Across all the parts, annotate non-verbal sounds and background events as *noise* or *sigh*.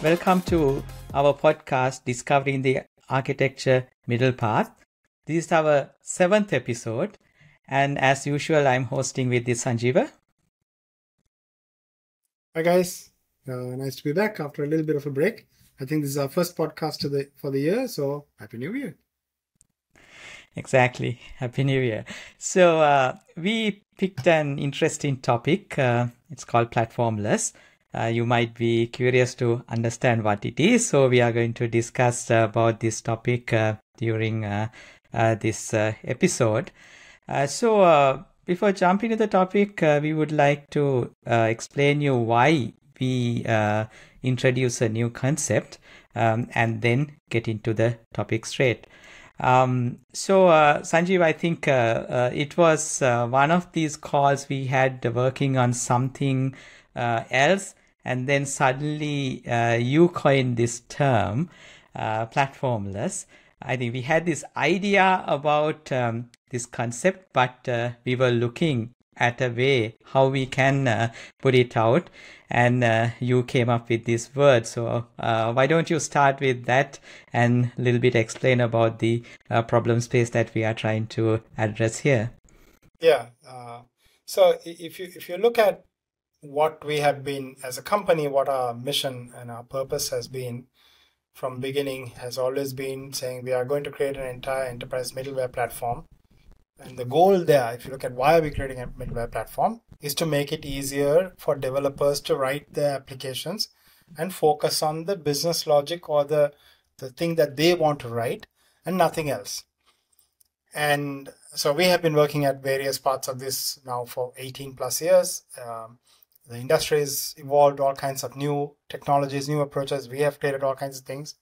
Welcome to our podcast, Discovering the Architecture Middle Path. This is our seventh episode. And as usual, I'm hosting with this Sanjiva. Hi, guys. Uh, nice to be back after a little bit of a break. I think this is our first podcast the, for the year. So, Happy New Year. Exactly. Happy New Year. So, uh, we picked an interesting topic. Uh, it's called platformless. Uh, you might be curious to understand what it is. So, we are going to discuss uh, about this topic uh, during uh, this episode. so, before jumping to the topic, we would like to explain you why we introduce a new concept um, and then get into the topic straight. Um, so, uh, Sanjeev, I think uh, uh, it was uh, one of these calls we had working on something uh, else, and then suddenly uh, you coined this term, platformless. I think we had this idea about um, this concept, but we were looking at a way how we can put it out and uh, you came up with this word. So uh, why don't you start with that and a little bit explain about the uh, problem space that we are trying to address here? Yeah. Uh, so if you if you look at what we have been as a company, what our mission and our purpose has been from beginning has always been saying we are going to create an entire enterprise middleware platform. And the goal there, if you look at why are we creating a middleware platform, is to make it easier for developers to write their applications and focus on the business logic or the, the thing that they want to write and nothing else. And so we have been working at various parts of this now for 18 plus years. Um, the industry has evolved all kinds of new technologies, new approaches. We have created all kinds of things.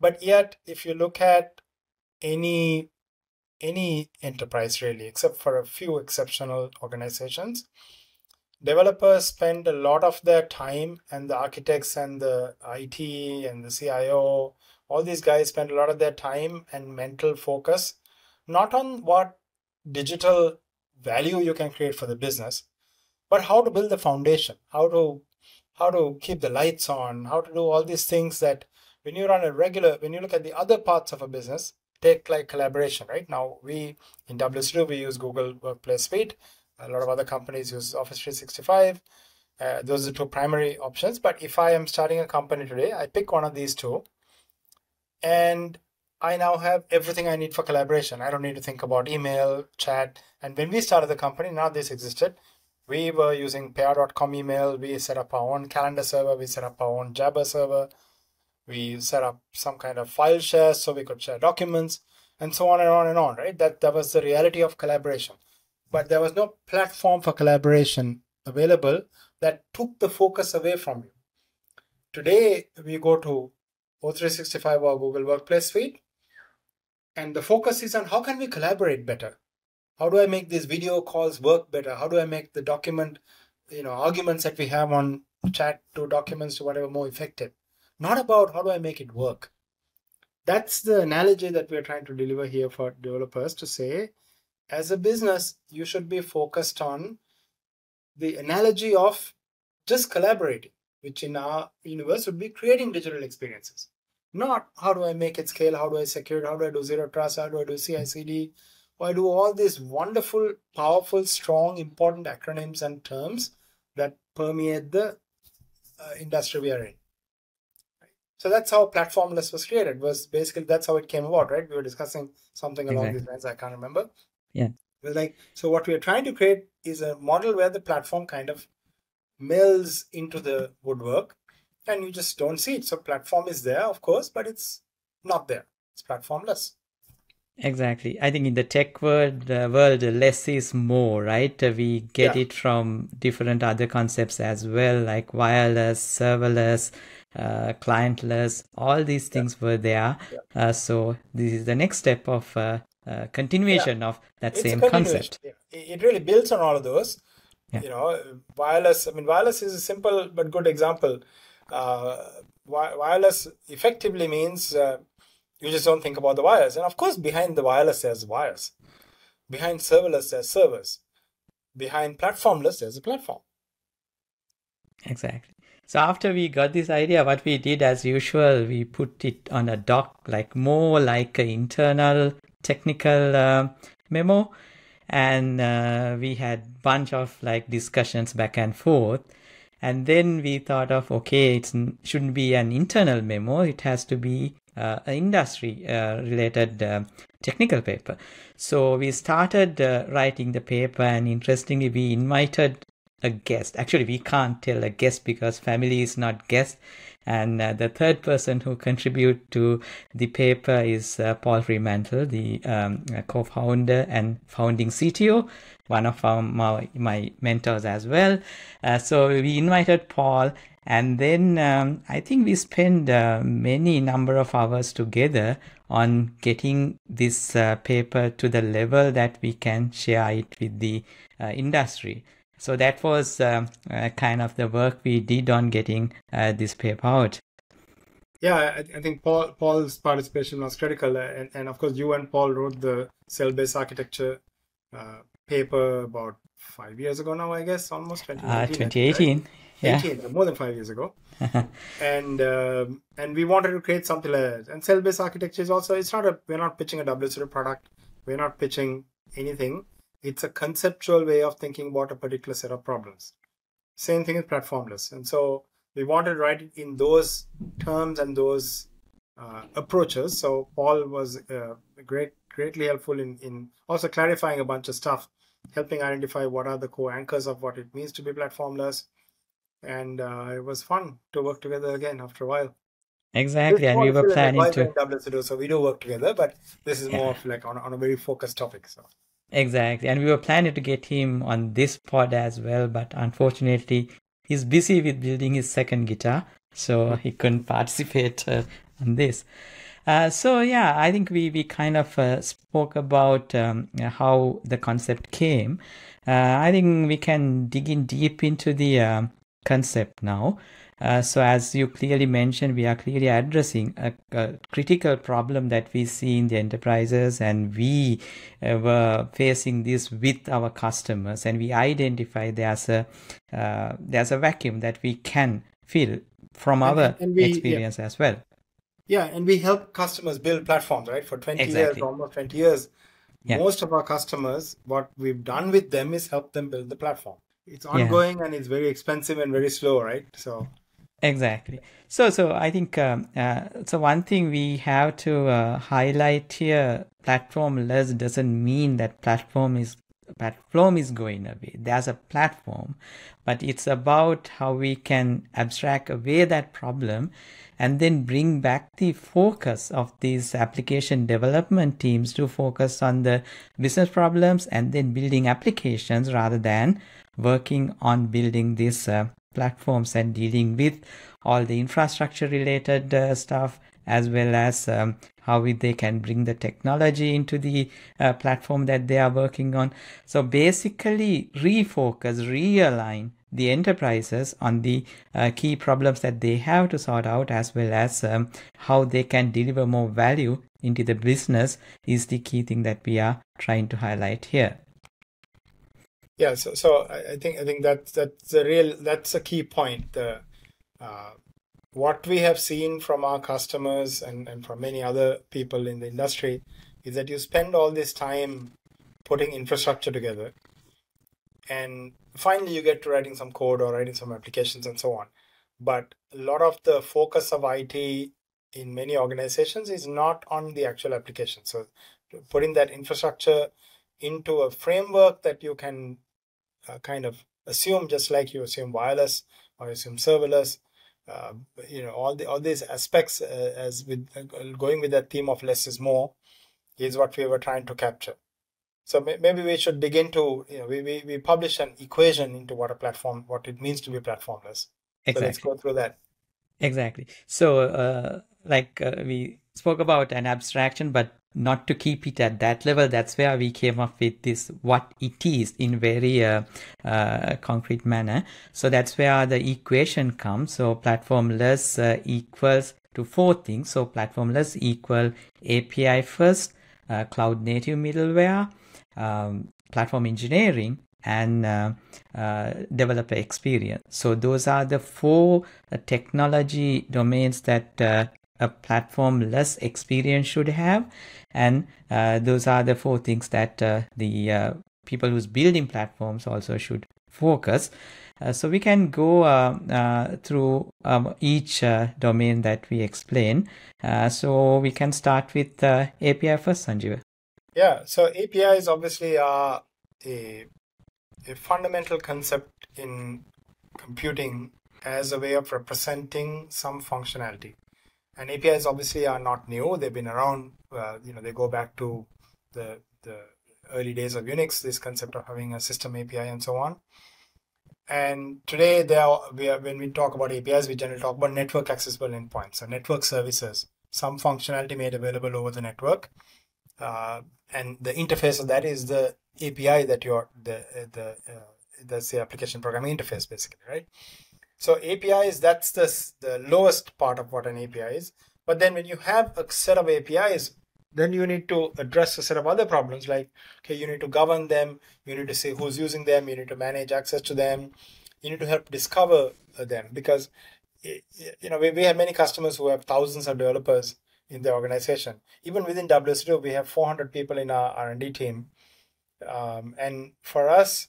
But yet, if you look at any any enterprise really, except for a few exceptional organizations, developers spend a lot of their time and the architects and the IT and the CIO, all these guys spend a lot of their time and mental focus not on what digital value you can create for the business, but how to build the foundation, how to how to keep the lights on, how to do all these things that when you run a regular, when you look at the other parts of a business, take like collaboration, right? Now we in W we use Google Workplace Suite a lot of other companies use Office 365. Uh, those are two primary options. But if I am starting a company today, I pick one of these two, and I now have everything I need for collaboration. I don't need to think about email, chat. And when we started the company, now this existed. We were using pair.com email. We set up our own calendar server. We set up our own Jabber server. We set up some kind of file share so we could share documents and so on and on and on, right? That, that was the reality of collaboration but there was no platform for collaboration available that took the focus away from you. Today, we go to O365 or Google Workplace Suite, and the focus is on how can we collaborate better? How do I make these video calls work better? How do I make the document, you know, arguments that we have on chat to documents to whatever more effective? Not about how do I make it work. That's the analogy that we're trying to deliver here for developers to say as a business, you should be focused on the analogy of just collaborating, which in our universe would be creating digital experiences. Not how do I make it scale, how do I secure it, how do I do zero trust, how do I do CI I do all these wonderful, powerful, strong, important acronyms and terms that permeate the uh, industry we are in. So that's how platformless was created. Was basically that's how it came about, right? We were discussing something along exactly. these lines. I can't remember. Yeah. Like so, what we are trying to create is a model where the platform kind of melds into the woodwork, and you just don't see it. So platform is there, of course, but it's not there. It's platformless. Exactly. I think in the tech world, uh, world less is more, right? Uh, we get yeah. it from different other concepts as well, like wireless, serverless, uh, clientless. All these things yeah. were there. Yeah. Uh, so this is the next step of uh, uh, continuation of that it's same concept. Yeah. It really builds on all of those. You know, wireless. I mean, wireless is a simple but good example. Uh, wireless effectively means uh, you just don't think about the wires, and of course, behind the wireless there's wires. Behind serverless there's servers. Behind platformless there's a platform. Exactly. So after we got this idea, what we did as usual, we put it on a doc, like more like an internal technical uh, memo, and uh, we had bunch of like discussions back and forth. And then we thought of okay, it shouldn't be an internal memo; it has to be industry uh, related uh, technical paper. So we started uh, writing the paper, and interestingly, we invited a guest. Actually, we can't tell a guest because family is not guest. And uh, the third person who contribute to the paper is uh, Paul Fremantle, the um, co-founder and founding CTO, one of our, my, my mentors as well. Uh, so we invited Paul and then um, I think we spent uh, many number of hours together on getting this uh, paper to the level that we can share it with the uh, industry. So that was um, uh, kind of the work we did on getting uh, this paper out. Yeah, I, I, think Paul Paul's participation was critical, uh, and, and of course you and Paul wrote the cell-based architecture uh, paper about five years ago now, I guess, almost 2018. 2018. Right? Yeah. 18, more than five years ago. *laughs* and um, and we wanted to create something like that. And cell-based architecture is also it's not a we're not pitching a WSO2 product. We're not pitching anything it's a conceptual way of thinking about a particular set of problems. Same thing with platformless. And so we wanted to write it in those terms and those uh, approaches. So Paul was uh, great, greatly helpful in, in also clarifying a bunch of stuff, helping identify what are the core anchors of what it means to be platformless. And uh, it was fun to work together again after a while. Exactly, and we were planning to. WSO2, so we do work together, but this is yeah. more of like on, on a very focused topic. So Exactly. And we were planning to get him on this pod as well, but unfortunately, he's busy with building his second guitar, so he couldn't *laughs* participate uh, on this. Uh, so yeah, I think we we kind of uh, spoke about um, how the concept came. Uh, I think we can dig in deep into the um, concept now. Uh, so as you clearly mentioned, we are clearly addressing a, a, critical problem that we see in the enterprises and we uh, were facing this with our customers and we identify there's a, uh, there's a vacuum that we can fill from and, our and we, experience yeah. as well. Yeah, and we help customers build platforms, right? For 20 exactly. years, almost 20 years, yeah. most of our customers, what we've done with them is help them build the platform. It's ongoing yeah. and it's very expensive and very slow, right? So Exactly. So, so I think um, uh, so. One thing we have to uh, highlight here: platformless doesn't mean that platform is platform is going away. There's a platform, but it's about how we can abstract away that problem and then bring back the focus of these application development teams to focus on the business problems and then building applications rather than working on building these uh, platforms and dealing with all the infrastructure related uh, stuff as well as um, how they can bring the technology into the uh, platform that they are working on. So basically refocus, realign the enterprises on the uh, key problems that they have to sort out as well as um, how they can deliver more value into the business is the key thing that we are trying to highlight here. Yeah, so, so I think I think that's that's a real that's a key point. The uh, what we have seen from our customers and, and from many other people in the industry is that you spend all this time putting infrastructure together and finally you get to writing some code or writing some applications and so on but a lot of the focus of it in many organizations is not on the actual application so putting that infrastructure into a framework that you can uh, kind of assume just like you assume wireless or assume serverless uh, you know all the all these aspects uh, as with uh, going with that theme of less is more is what we were trying to capture. So maybe we should dig into you know we, we, we publish an equation into what a platform what it means to be platformless. Exactly. so let's go through that. Exactly. So uh, like uh, we spoke about an abstraction but not to keep it at that level. That's where we came up with this what it is in very uh, uh, concrete manner. So that's where the equation comes. So platformless uh, equals to four things. So platformless equal api first uh, cloud native middleware um, platform engineering and uh, uh, developer experience. So those are the four uh, technology domains that uh, a platform-less experience should have, and uh, those are the four things that uh, the people who's building platforms also should focus. Uh, so we can go uh, uh, through um, each domain that we explain. so we can start with API first, Sanjeev. Yeah, so APIs obviously are a, a fundamental concept in computing as a way of representing some functionality. And APIs obviously are not new; they've been around. Uh, you know, they go back to the the early days of Unix. This concept of having a system API and so on. And today, there are, we are, when we talk about APIs, we generally talk about network accessible endpoints, so network services, some functionality made available over the network, uh, and the interface of that is the API that you're the the uh, that's the application programming interface basically, right? So APIs that's the the lowest part of what an API is. But then when you have a set of APIs, then you need to address a set of other problems like okay you need to govern them you need to say who's using them you need to manage access to them you need to help discover uh, them. Because you know we, we have many customers who have thousands of developers in the organization. Even within WSO2 we have 400 people in our R&D team. Um, and for us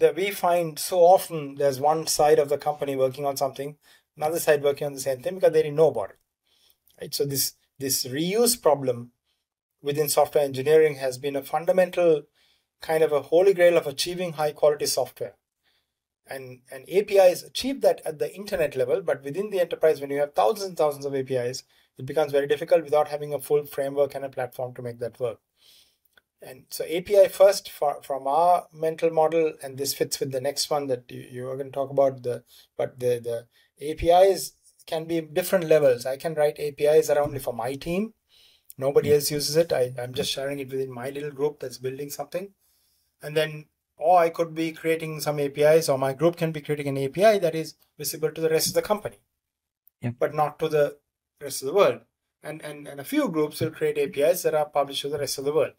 that we find so often there's one side of the company working on something another side working on the same thing because they didn't know about it right so this this reuse problem within software engineering has been a fundamental kind of a holy grail of achieving high quality software. And, and APIs achieve that at the internet level, but within the enterprise, when you have thousands and thousands of APIs, it becomes very difficult without having a full framework and a platform to make that work. And so API first for, from our mental model, and this fits with the next one that you, you are going to talk about. The but the the APIs can be different levels. I can write APIs around only for my team, Nobody hmm. else uses it. I, I'm just sharing it within my little group that's building something. And then, or I could be creating some APIs, or my group can be creating an API that is visible to the rest of the company, yeah. but not to the rest of the world. And, and, and a few groups will create APIs that are published to the rest of the world.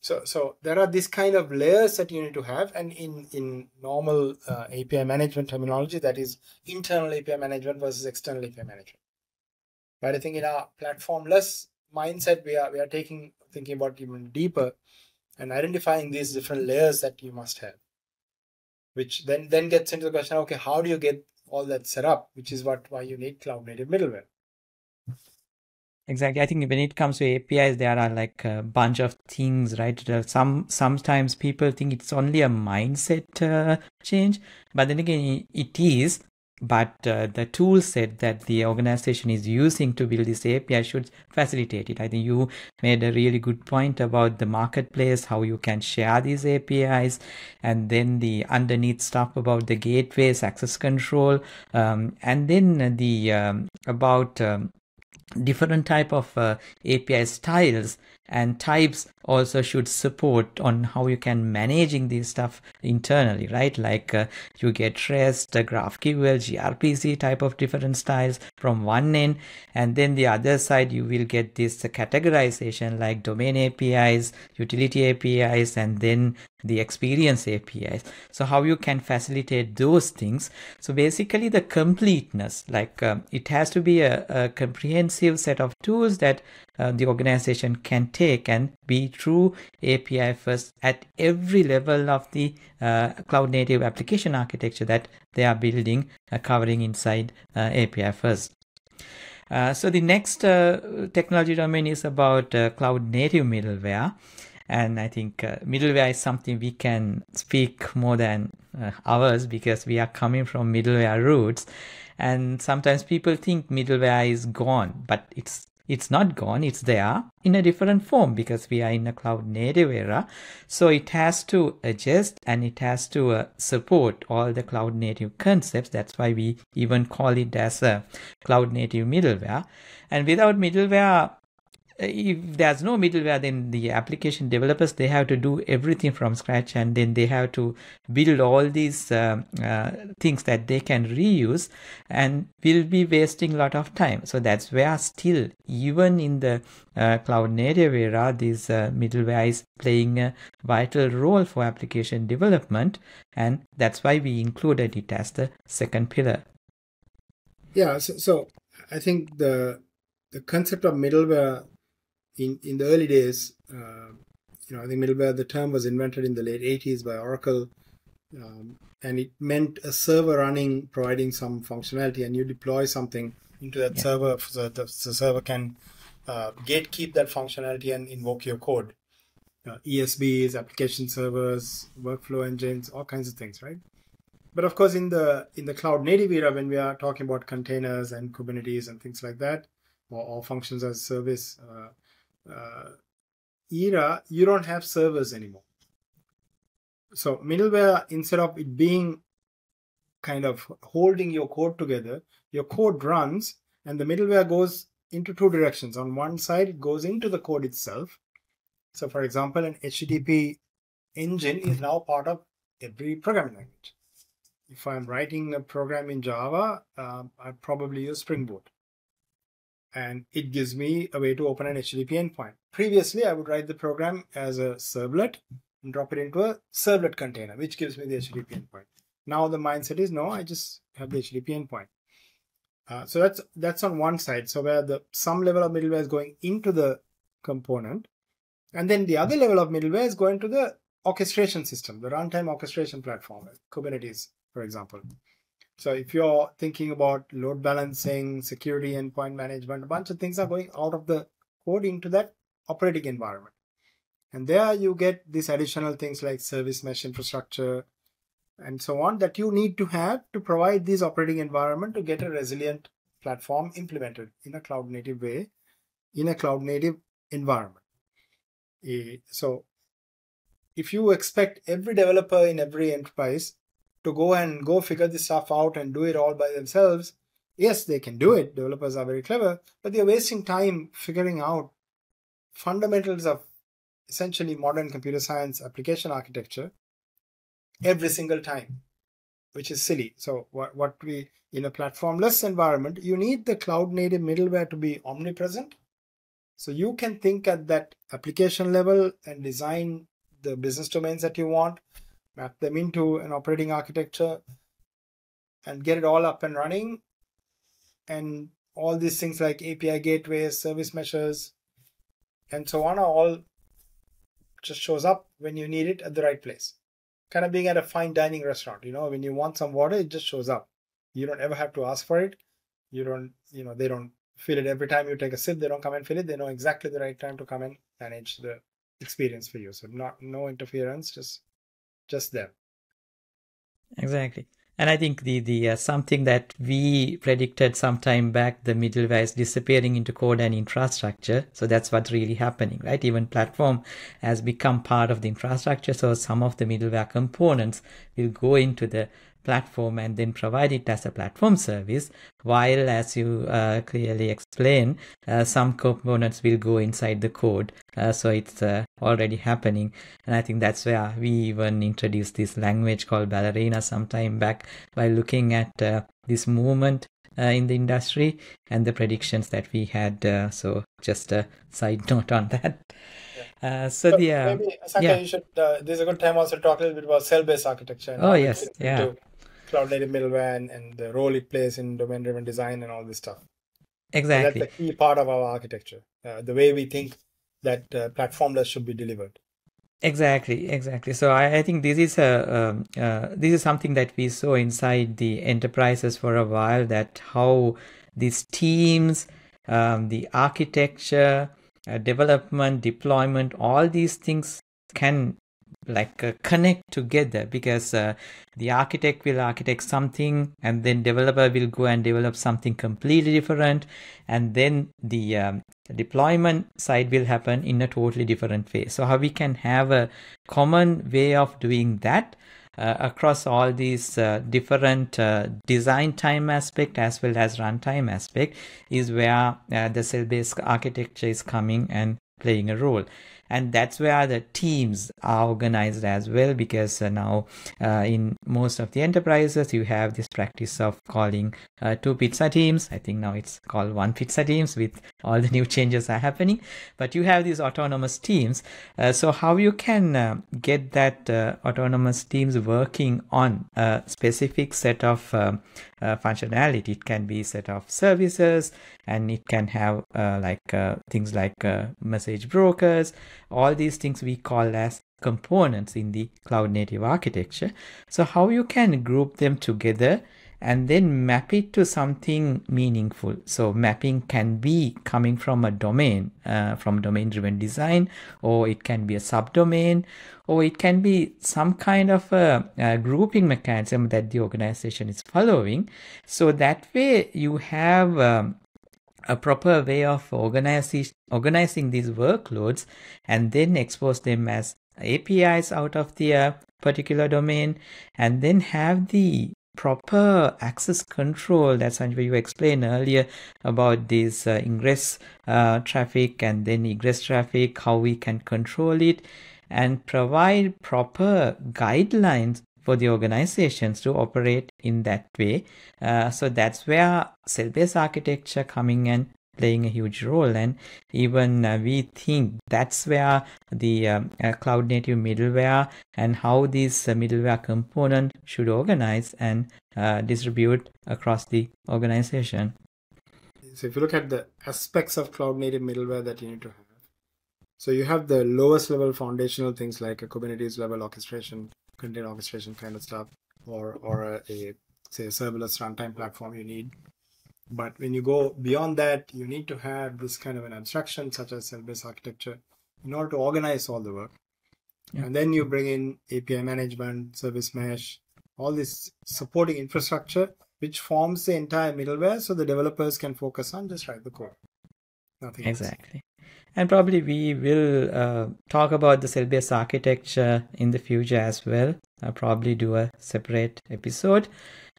So, so there are these kind of layers that you need to have, and in in normal uh, API management terminology, that is internal API management versus external API management. But I think in our platformless mindset, we are we are taking thinking about even deeper and identifying these different layers that you must have. Which then then gets into the question, okay, how do you get all that set up? Which is what why you need cloud native middleware. Exactly. I think when it comes to APIs, there are like a bunch of things, right? Some sometimes people think it's only a mindset uh, change, but then again, it is but uh, the tool set that the organization is using to build this API should facilitate it. I think you made a really good point about the marketplace, how you can share these APIs, and then the underneath stuff about the gateways, access control, um, and then the um, about um, different type of uh, API styles and types also should support on how you can managing this stuff internally right? Like uh, you get rest graphql grpc type of different styles from one end. And then the other side you will get this categorization like domain apis utility apis and then the experience apis so how you can facilitate those things. So basically the completeness like um, it has to be a, a comprehensive set of tools that uh, the organization can take and be true API first at every level of the uh, cloud native application architecture that they are building, uh, covering inside uh, API first. Uh, so the next uh, technology domain is about cloud native middleware. And I think middleware is something we can speak more than hours because we are coming from middleware roots and sometimes people think middleware is gone but it's it's not gone it's there in a different form because we are in a cloud native era. So it has to adjust and it has to uh, support all the cloud native concepts. That's why we even call it as a cloud native middleware. And without middleware if there's no middleware then the application developers they have to do everything from scratch and then they have to build all these uh, uh, things that they can reuse and will be wasting a lot of time. So that's where still even in the uh, cloud native era this uh, middleware is playing a vital role for application development and that's why we included it as the second pillar. Yeah so, so i think the the concept of middleware in in the early days, uh, you know, I think middleware the term was invented in the late 80s by Oracle, um, and it meant a server running, providing some functionality, and you deploy something into that yeah. server so that the, server can uh, gatekeep that functionality and invoke your code. Uh, ESBs, application servers, workflow engines, all kinds of things, right? But of course, in the in the cloud native era, when we are talking about containers and Kubernetes and things like that, or, or functions as service, uh, uh, era, you don't have servers anymore. So middleware, instead of it being kind of holding your code together, your code runs and the middleware goes into two directions. On one side, it goes into the code itself. So for example, an HTTP engine is now part of every programming language. If I'm writing a program in Java, uh, I probably use Spring Boot and it gives me a way to open an HTTP endpoint. Previously, I would write the program as a servlet and drop it into a servlet container, which gives me the HTTP endpoint. Now the mindset is no, I just have the HTTP endpoint. Uh, so that's that's on one side. So where the some level of middleware is going into the component, and then the other level of middleware is going to the orchestration system, the runtime orchestration platform, Kubernetes, for example. So if you're thinking about load balancing, security, endpoint management, a bunch of things are going out of the code into that operating environment. And there you get these additional things like service mesh infrastructure and so on that you need to have to provide this operating environment to get a resilient platform implemented in a cloud native way in a cloud native environment. Eh, so if you expect every developer in every enterprise to go and go figure this stuff out and do it all by themselves. Yes, they can do it. Developers are very clever, but they're wasting time figuring out fundamentals of essentially modern computer science application architecture every single time, which is silly. So what, what we in a platformless environment, you need the cloud native middleware to be omnipresent. So you can think at that application level and design the business domains that you want map them into an operating architecture and get it all up and running. And all these things like api gateways service meshes and so on are all just shows up when you need it at the right place. Kind of being at a fine dining restaurant you know when you want some water it just shows up. You don't ever have to ask for it. You don't you know they don't fill it. Every time you take a sip they don't come and fill it. They know exactly the right time to come and manage the experience for you. So not no interference just just them. Exactly. And i think the the uh, something that we predicted some time back the middleware is disappearing into code and infrastructure. So that's what's really happening right? Even platform has become part of the infrastructure. So some of the middleware components will go into the platform and then provide it as a platform service while as you uh, clearly explain uh, some components will go inside the code uh, so it's uh, already happening and i think that's where we even introduced this language called ballerina some time back by looking at uh, this movement uh, in the industry and the predictions that we had so just a side *laughs* note on that uh, so, so, the uh, maybe Asanka, yeah. you should. Uh, this is a good time also to talk a little bit about cell-based architecture. oh yes, yeah cloud native middleware and, and the role it plays in domain driven design and all this stuff. Exactly. So that's a key part of our architecture, uh, the way we think that uh, platformless should be delivered. Exactly, exactly. So I, I think this is a um, uh, this is something that we saw inside the enterprises for a while. That how these teams, um, the architecture, uh, development, deployment, all these things can like uh, connect together because uh, the architect will architect something and then developer will go and develop something completely different and then the um, deployment side will happen in a totally different way. So how we can have a common way of doing that uh, across all these uh, different uh, design time aspect as well as runtime aspect is where uh, the cell-based architecture is coming and playing a role and that's where the teams are organized as well because uh, now uh, in most of the enterprises you have this practice of calling uh, two pizza teams. I think now it's called one pizza teams with all the new *laughs* changes are happening. But you have these autonomous teams. Uh, so how you can uh, get that uh, autonomous teams working on a specific set of um, functionality? It can be set of services and it can have like things like message brokers all these things we call as components in the cloud native architecture. So how you can group them together and then map it to something meaningful. So mapping can be coming from a domain, uh, from domain driven design, or it can be a subdomain, or it can be some kind of a, a grouping mechanism that the organization is following. So that way you have um, a proper way of organizing organizing these workloads and then expose them as APIs out of the uh, particular domain and then have the proper access control that's what you explained earlier about this uh, ingress uh, traffic and then egress traffic how we can control it and provide proper guidelines for the organizations to operate in that way. Uh, so that's where cell-based architecture coming and playing a huge role and even uh, we think that's where the um, uh, cloud native middleware and how this uh, middleware component should organize and uh, distribute across the organization so if you look at the aspects of cloud native middleware that you need to have so you have the lowest level foundational things like a kubernetes level orchestration container orchestration kind of stuff, or or a, a say a serverless runtime platform you need. But when you go beyond that, you need to have this kind of an abstraction such as cell-based architecture in order to organize all the work. Yeah. And then you bring in API management, service mesh, all this supporting infrastructure, which forms the entire middleware so the developers can focus on just write the code. Nothing exactly. And probably we will uh, talk about the cell-based architecture in the future as well. I'll probably do a separate episode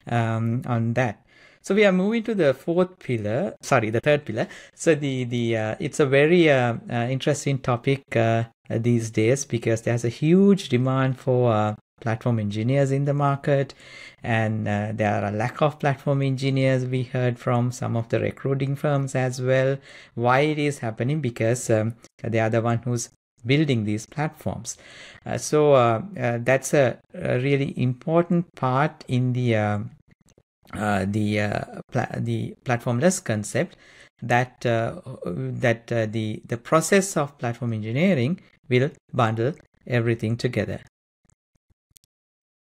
um, on that. So we are moving to the fourth pillar sorry the third pillar. So the the uh, it's a very uh, uh interesting topic uh, these days because there's a huge demand for uh, platform engineers in the market and uh, there are a lack of platform engineers we heard from some of the recruiting firms as well. Why it is happening? Because um, they are the one who's building these platforms. Uh, so uh, uh that's a, a, really important part in the uh, uh, the pla- the platformless concept that that the the process of platform engineering will bundle everything together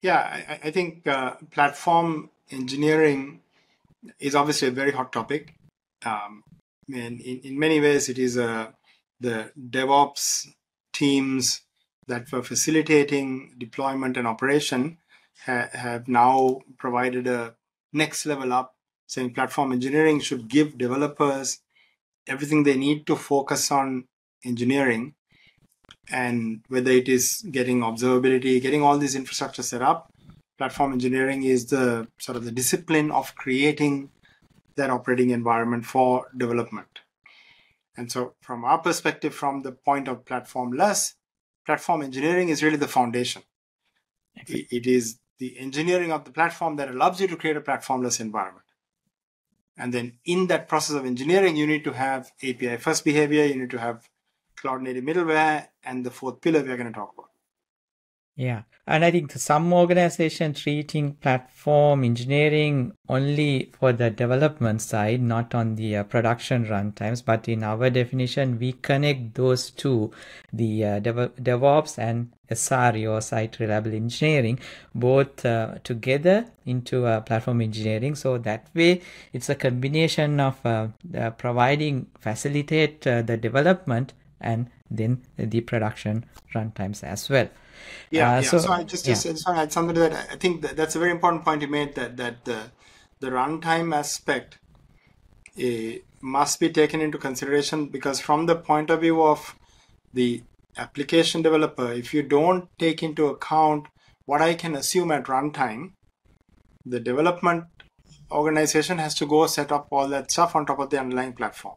yeah, I, I think uh, platform engineering is obviously a very hot topic. Um, and in, in many ways, it is uh, the DevOps teams that were facilitating deployment and operation ha- have now provided a next level up, saying platform engineering should give developers everything they need to focus on engineering and whether it is getting observability, getting all these infrastructure set up, platform engineering is the sort of the discipline of creating that operating environment for development. And so, from our perspective, from the point of platformless, platform engineering is really the foundation. It, it is the engineering of the platform that allows you to create a platformless environment. And then, in that process of engineering, you need to have API first behavior, you need to have cloud native middleware, and the fourth pillar we're going to talk about. Yeah. And I think some organization treating platform engineering only for the development side, not on the uh, production runtimes. But in our definition, we connect those two, the uh, Dev- DevOps and SRE or site reliable engineering, both uh, together into uh, platform engineering. So that way, it's a combination of uh, providing facilitate uh, the development and then the production runtimes as well. Yeah, uh, yeah. So, so, I just, just, yeah. to add something to that. I think that that's a very important point you made that that the the runtime aspect uh, must be taken into consideration because from the point of view of the application developer, if you don't take into account what I can assume at runtime, the development organization has to go set up all that stuff on top of the underlying platform.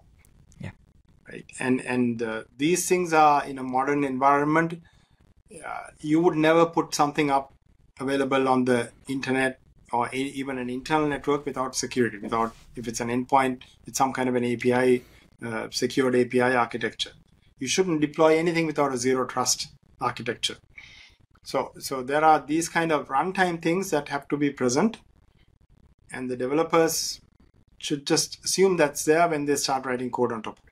Right. And and uh, these things are in a modern environment. Uh, you would never put something up available on the internet or a, even an internal network without security. Without if it's an endpoint, it's some kind of an API, uh, secured API architecture. You shouldn't deploy anything without a zero trust architecture. So so there are these kind of runtime things that have to be present and the developers should just assume that's there when they start writing code on top of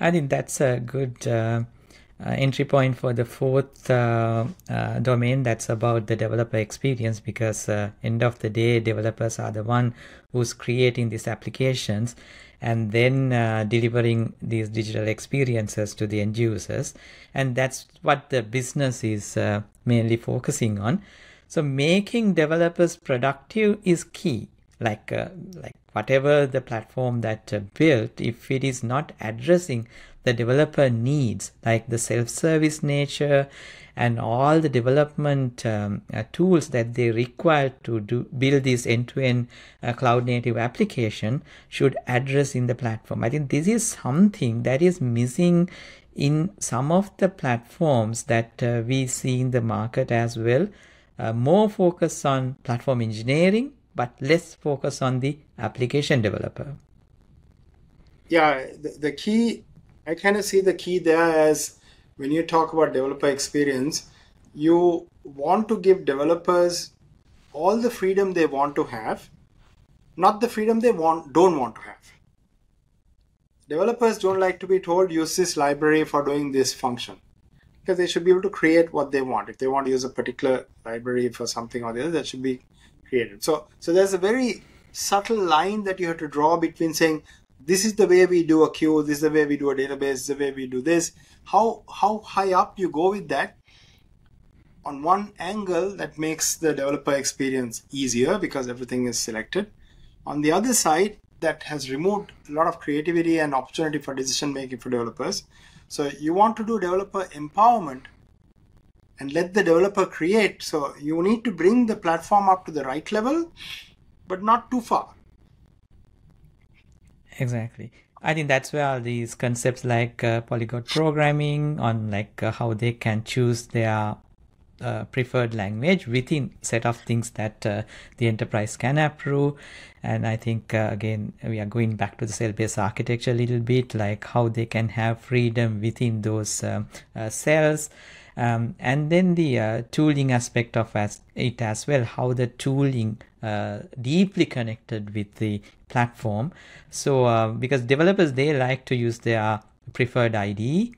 I think that's a good uh, uh, entry point for the fourth uh, uh domain. That's about the developer experience because uh, end of the day, developers are the one who's creating these applications and then uh, delivering these digital experiences to the end users and that's what the business is mainly focusing on so making developers productive is key. Like uh, like whatever the platform that uh, built, if it is not addressing the developer needs, like the self-service nature and all the development um, uh, tools that they require to do build this end-to-end uh, cloud native application should address in the platform. I think this is something that is missing in some of the platforms that uh, we see in the market as well. Uh, more focus on platform engineering, but let's focus on the application developer. Yeah, the, the key, I kind of see the key there as when you talk about developer experience, you want to give developers all the freedom they want to have, not the freedom they want don't want to have. Developers don't like to be told use this library for doing this function because they should be able to create what they want. If they want to use a particular library for something or the other, that should be created. So, so there's a very subtle line that you have to draw between saying this is the way we do a queue, this is the way we do a database, this is the way we do this. How how high up you go with that? On one angle, that makes the developer experience easier because everything is selected. On the other side, that has removed a lot of creativity and opportunity for decision making for developers so you want to do developer empowerment and let the developer create. So you need to bring the platform up to the right level, but not too far. Exactly. I think that's where all these concepts like uh, polyglot programming on like uh, how they can choose their uh, preferred language within set of things that uh, the enterprise can approve and i think uh, again we are going back to the cell-based architecture a little bit like how they can have freedom within those um, uh, cells um, and then the uh, tooling aspect of as, it as well how the tooling uh, deeply connected with the platform. So because developers they like to use their preferred IDE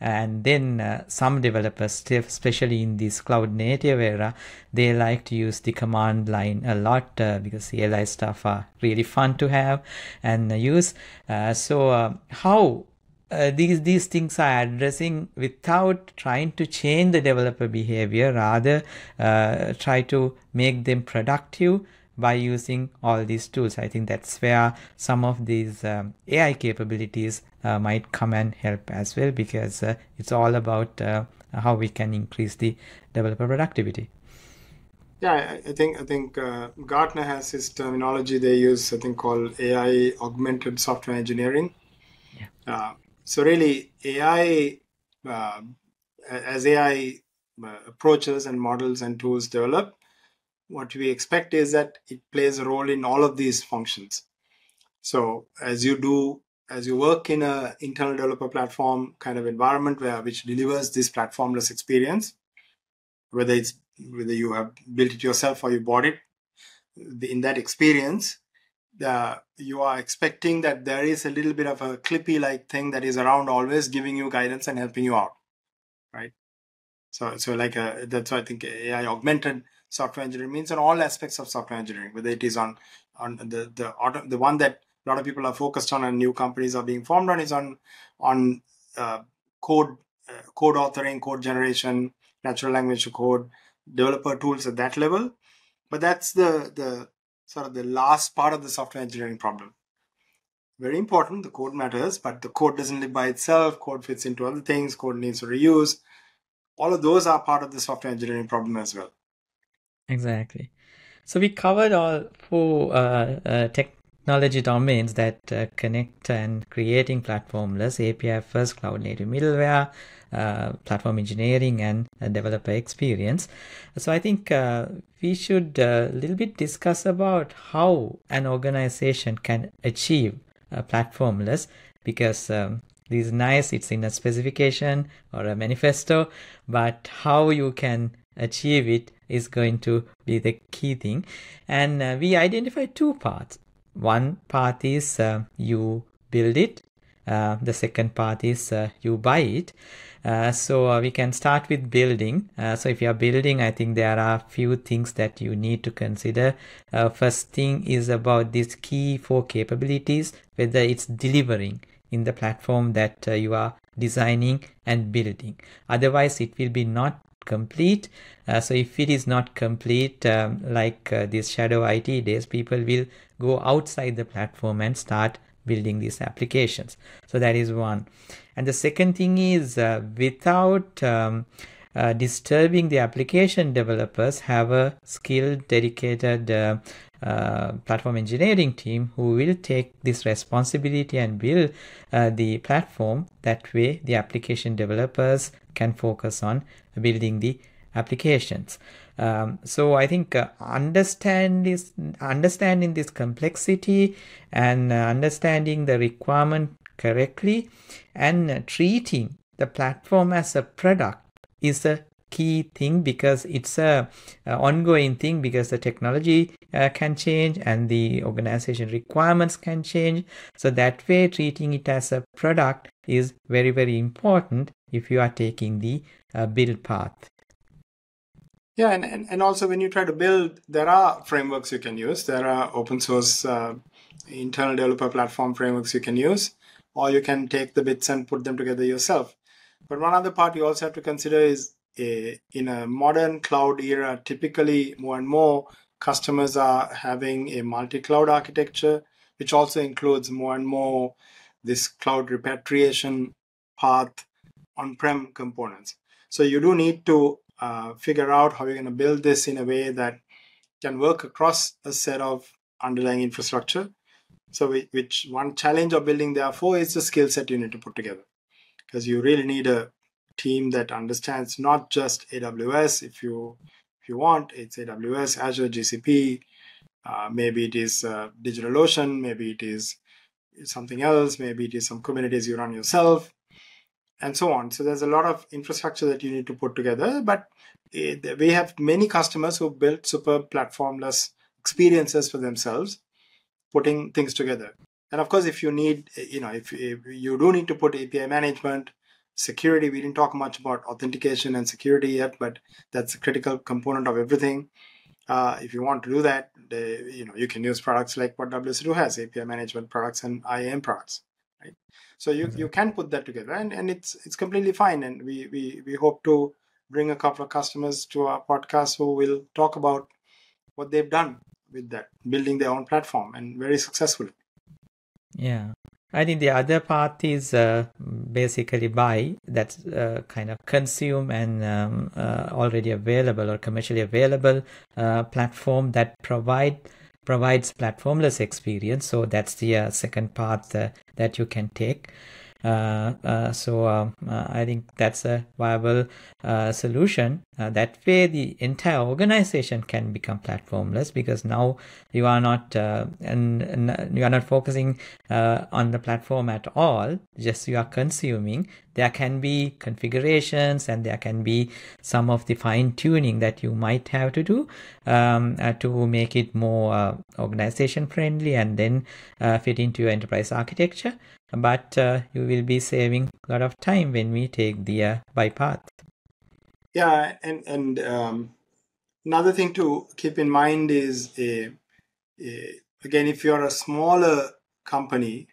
and then uh, some developers especially in this cloud native era they like to use the command line a lot uh, because CLI stuff are really fun to have and use. Uh, so uh, how uh, these these things are addressing without trying to change the developer behavior rather uh, try to make them productive by using all these tools. I think that's where some of these um, AI capabilities uh, might come and help as well because uh, it's all about uh, how we can increase the developer productivity. Yeah, I think I think uh, Gartner has this terminology they use. I think called AI augmented software engineering. Yeah. Uh, so really, AI uh, as AI approaches and models and tools develop, what we expect is that it plays a role in all of these functions. So as you do, as you work in a internal developer platform kind of environment where which delivers this platformless experience, whether it's whether you have built it yourself or you bought it, in that experience, the, you are expecting that there is a little bit of a clippy like thing that is around always giving you guidance and helping you out, right? So, so like a, that's why I think AI augmented software engineering means on all aspects of software engineering, whether it is on on the the auto, the one that a lot of people are focused on and new companies are being formed on is on on uh, code uh, code authoring, code generation, natural language to code, developer tools at that level. But that's the the sort of the last part of the software engineering problem. Very important, the code matters, but the code doesn't live by itself. Code fits into other things. Code needs to reuse. all of those are part of the software engineering problem as well. Exactly. So we covered all four uh, uh, technology domains that uh, connect and creating platformless API first cloud native middleware, uh, platform engineering and developer experience. So I think uh, we should a uh, little bit discuss about how an organization can achieve platformless because um, it is nice it's in a specification or a manifesto but how you can achieve it is going to be the key thing and uh, we identify two parts one part is uh, you build it. Uh, the second part is uh, you buy it. So we can start with building. So if you are building i think there are few things that you need to consider. First thing is about these key four capabilities whether it's delivering in the platform that you are designing and building. Otherwise it will be not complete. Uh, so if it is not complete, um, like uh, these shadow IT days, people will go outside the platform and start building these applications. So that is one. And the second thing is uh, without um, uh, disturbing the application developers have a skilled dedicated uh, uh, platform engineering team who will take this responsibility and build uh, the platform that way the application developers can focus on building the applications. Um, so I think uh, understand this, understanding this complexity and uh, understanding the requirement correctly and uh, treating the platform as a product is a key thing because it's a, a ongoing thing because the technology uh, can change and the organization requirements can change so that way treating it as a product is very very important if you are taking the uh, build path. Yeah and, and, and also when you try to build there are frameworks you can use. There are open source uh, internal developer platform frameworks you can use or you can take the bits and put them together yourself. But one other part you also have to consider is a, in a modern cloud era, typically more and more customers are having a multi-cloud architecture, which also includes more and more this cloud repatriation path on-prem components. So you do need to uh, figure out how you're going to build this in a way that can work across a set of underlying infrastructure. So, which one challenge of building therefore is the skill set you need to put together, because you really need a team that understands not just AWS. If you if you want, it's AWS, Azure, GCP. Uh, maybe it is uh, DigitalOcean. Maybe it is something else. Maybe it is some Kubernetes you run yourself, and so on. So there's a lot of infrastructure that you need to put together. But eh, it, we have many customers who built super platformless experiences for themselves, putting things together. And of course, if you need, eh, you know, if, if you do need to put API management, security we didn't talk much about authentication and security yet but that's a critical component of everything uh, if you want to do that they, you know you can use products like what wso has api management products and iam products right so you, mm-hmm. you can put that together and, and it's it's completely fine and we, we we hope to bring a couple of customers to our podcast who will talk about what they've done with that building their own platform and very successfully yeah I think the other part is uh, basically buy that uh, kind of consume and um, uh, already available or commercially available uh, platform that provide provides platformless experience. So that's the uh, second part uh, that you can take. Uh, uh, so um, uh, I think that's a viable solution. that way, the entire organization can become platformless because now you are not and, and, you are not focusing on the platform at all. Just you are consuming. There can be configurations and there can be some of the fine tuning that you might have to do um, uh, to make it more uh, organization friendly and then uh, fit into your enterprise architecture but uh, you will be saving a lot of time when we take the uh, bypass. Yeah, and and um, another thing to keep in mind is a, a, again, if you're a smaller company,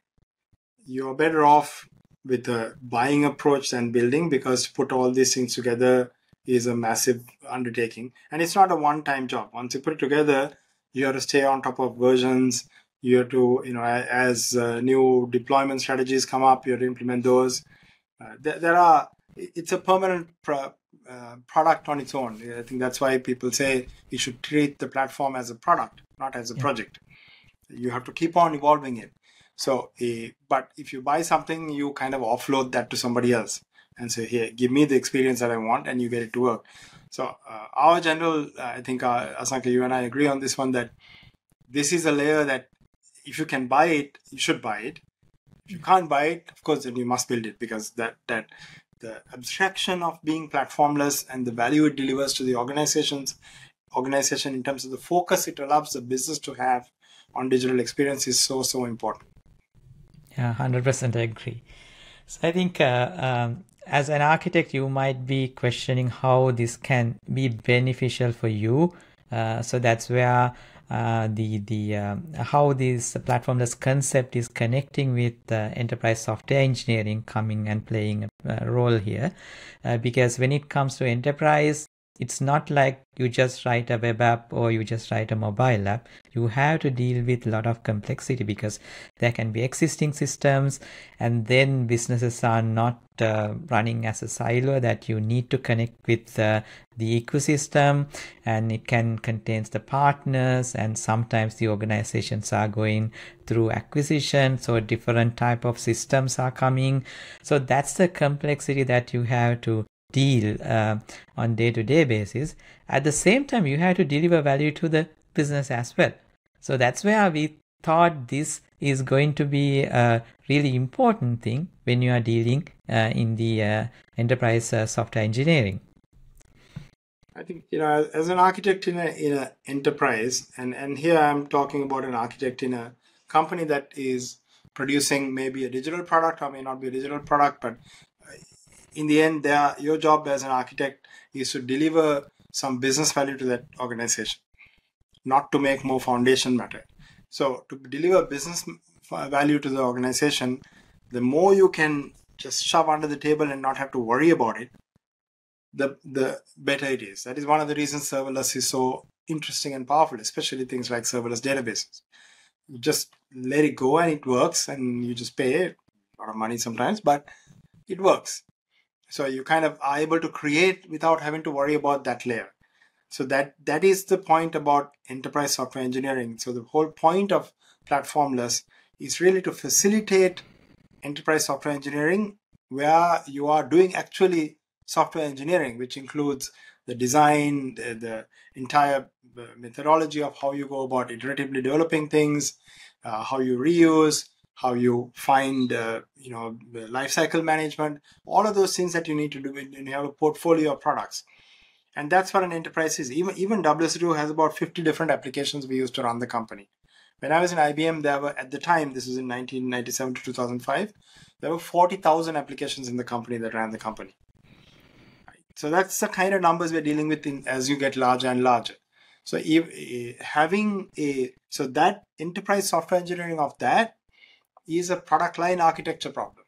you're better off with a buying approach than building because put all these things together is a massive undertaking, and it's not a one-time job. Once you put it together, you have to stay on top of versions you have to you know as uh, new deployment strategies come up you have to implement those uh, there, there, are it's a permanent pro, uh, product on its own. I think that's why people say you should treat the platform as a product, not as a yeah. project. You have to keep on evolving it. So, uh, but if you buy something, you kind of offload that to somebody else and say, "Here, give me the experience that I want," and you get it to work. So, uh, our general, uh, I think, uh, Asanka, you and I agree on this one that this is a layer that if you can buy it, you should buy it. If you can't buy it, of course, then you must build it because that that the abstraction of being platformless and the value it delivers to the organizations organization in terms of the focus it allows the business to have on digital experience is so so important yeah. 100% agree. So i think uh, um, as an architect you might be questioning how this can be beneficial for you. Uh, so that's where uh, the the um, how this platformless concept is connecting with uh, enterprise software engineering coming and playing a, a role here. Uh, because when it comes to enterprise it's not like you just write a web app or you just write a mobile app. You have to deal with a lot of complexity because there can be existing systems and then businesses are not uh, running as a silo that you need to connect with uh, the ecosystem and it can contains the partners and sometimes the organizations are going through acquisition. So different type of systems are coming. So that's the complexity that you have to deal uh, on day-to-day basis. At the same time you have to deliver value to the business as well. So that's where we thought this is going to be a really important thing when you are dealing uh, in the uh, enterprise uh, software engineering. I think you know, as an architect in a in an enterprise, and and here I'm talking about an architect in a company that is producing maybe a digital product or may not be a digital product, but in the end, there your job as an architect is to deliver some business value to that organization, not to make more foundation matter. So to deliver business value to the organization, the more you can just shove under the table and not have to worry about it, the the better it is. That is one of the reasons serverless is so interesting and powerful, especially things like serverless databases. You just let it go and it works, and you just pay a lot of money sometimes, but it works. So you kind of are able to create without having to worry about that layer. So that that is the point about enterprise software engineering. So the whole point of platformless is really to facilitate enterprise software engineering where you are doing actually software engineering, which includes the design, the, the entire uh, methodology of how you go about iteratively developing things, uh, how you reuse, how you find, uh, you know, lifecycle management, all of those things that you need to do when you have a portfolio of products. And that's what an enterprise is. Even, even WSO2 has about 50 different applications we use to run the company. When I was in IBM, there were, at the time, this was in 1997 to 2005, there were 40,000 applications in the company that ran the company. So that's the kind of numbers we're dealing with in, as you get larger and larger. So if, having a so that enterprise software engineering of that is a product line architecture problem.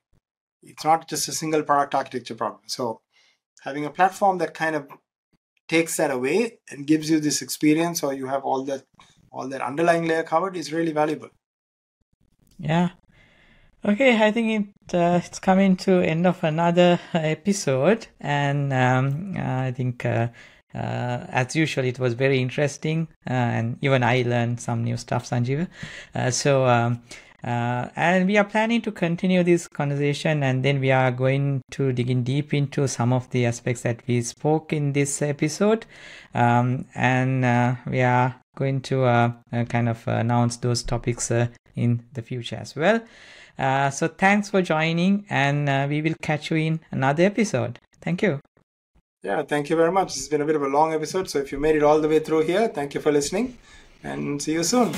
It's not just a single product architecture problem. So having a platform that kind of takes that away and gives you this experience or you have all that all that underlying layer covered is really valuable. Yeah. Okay, I think it uh, it's coming to end of another episode, and um, I think uh, uh, as usual it was very interesting, uh, and even I learned some new stuff, Sanjiva. Uh, so um, uh, and we are planning to continue this conversation and then we are going to dig in deep into some of the aspects that we spoke in this episode. Um, and uh, we are going to uh, uh kind of announce those topics uh, in the future as well. Uh, so thanks for joining and we will catch you in another episode. Thank you. Yeah, thank you very much. It's been a bit of a long episode. So if you made it all the way through here, thank you for listening and see you soon.